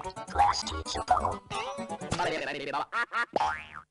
Class teacher Paul.